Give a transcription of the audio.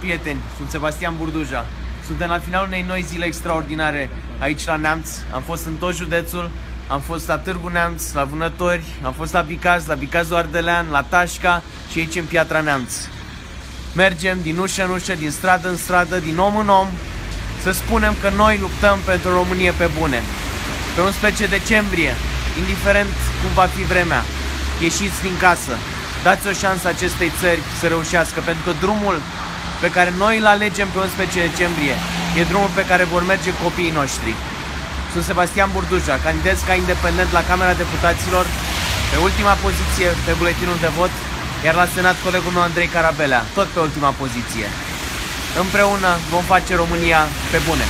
Prieteni, sunt Sebastian Burduja. Suntem la finalul unei noi zile extraordinare aici la Neamț. Am fost în tot județul, am fost la Târgu Neamț, la Vânători, am fost la Bicaz, la Bicazul Ardelean, la Tașca și aici în Piatra Neamț. Mergem din ușă în ușă, din stradă în stradă, din om în om, să spunem că noi luptăm pentru Românie pe bune. Pe 11 decembrie, indiferent cum va fi vremea, ieșiți din casă, dați o șansă acestei țări să reușească, pentru că drumul pe care noi îl alegem pe 11 decembrie e drumul pe care vor merge copiii noștri. Sunt Sebastian Burduja, candidez ca independent la Camera Deputaților, pe ultima poziție pe buletinul de vot, iar la Senat colegul meu Andrei Carabelea, tot pe ultima poziție. Împreună vom face România pe bune.